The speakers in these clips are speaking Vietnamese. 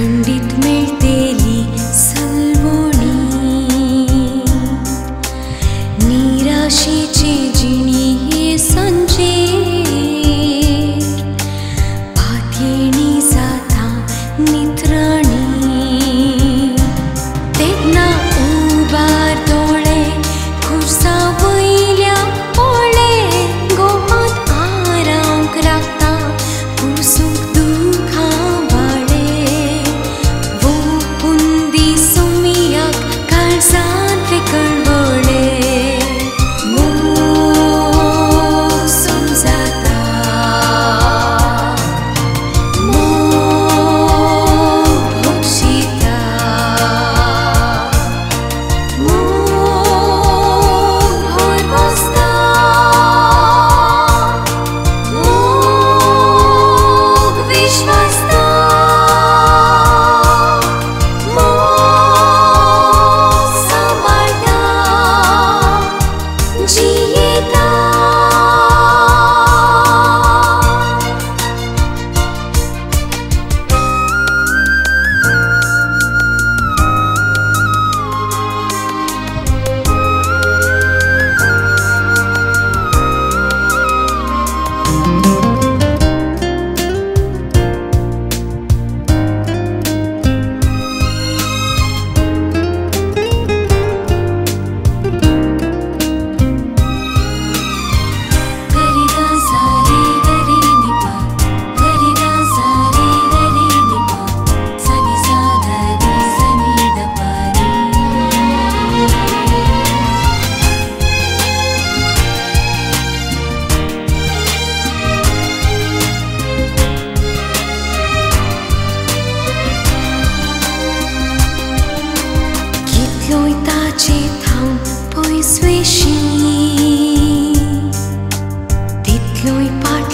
Kundi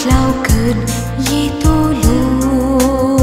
lao cơn ye tu lưu